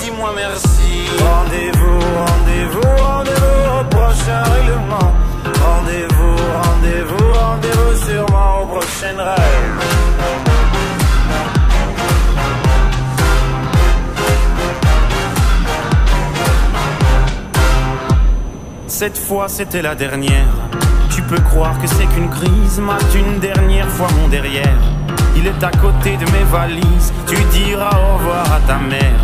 Dis-moi merci. Rendez-vous, rendez-vous, rendez-vous au prochain règlement. Rendez-vous, rendez-vous, rendez-vous sûrement au prochain rêve. Cette fois c'était la dernière. Tu peux croire que c'est qu'une crise, mate une dernière fois mon derrière. Il est à côté de mes valises, tu à ta mère.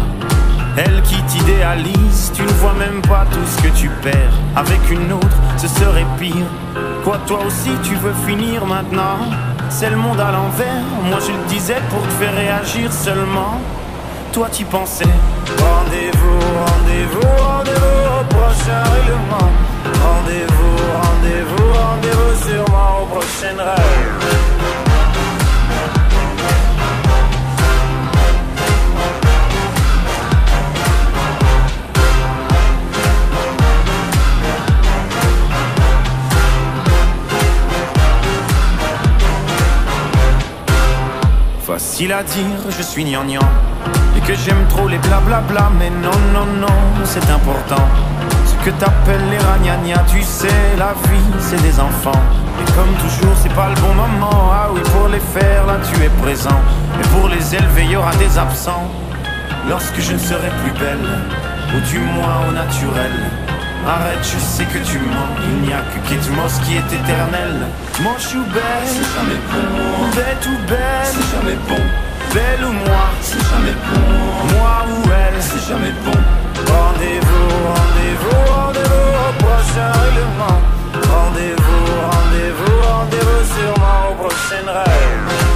Elle qui t'idéalise, tu ne vois même pas tout ce que tu perds. Avec une autre, ce serait pire. Quoi, toi aussi, tu veux finir maintenant? C'est le monde à l'envers. Moi, je le disais pour te faire réagir seulement. Toi, tu pensais. Rendez-vous, rendez-vous, rendez-vous au prochain règlement. Rendez-vous, rendez-vous, rendez-vous sûrement au prochain rêve. Facile à dire, je suis gnangnan. Et que j'aime trop les blablabla Mais non, non, non, c'est important. Ce que t'appelles les ragnagnas Tu sais, la vie, c'est des enfants. Et comme toujours, c'est pas le bon moment. Ah oui, pour les faire, là, tu es présent. Mais pour les élever, y aura des absents. Lorsque je ne serai plus belle Ou du moins au naturel. Arrête, je sais que tu mens. Il n'y a que Kate Moss qui est éternel. Manche ou belle, c'est jamais bon. Bête ou belle, c'est jamais bon. Belle ou moi, c'est jamais bon. Moi ou elle, c'est jamais bon. Rendez-vous, rendez-vous, rendez-vous au prochain règlement. Rendez-vous, rendez-vous, rendez-vous sûrement au prochain rêve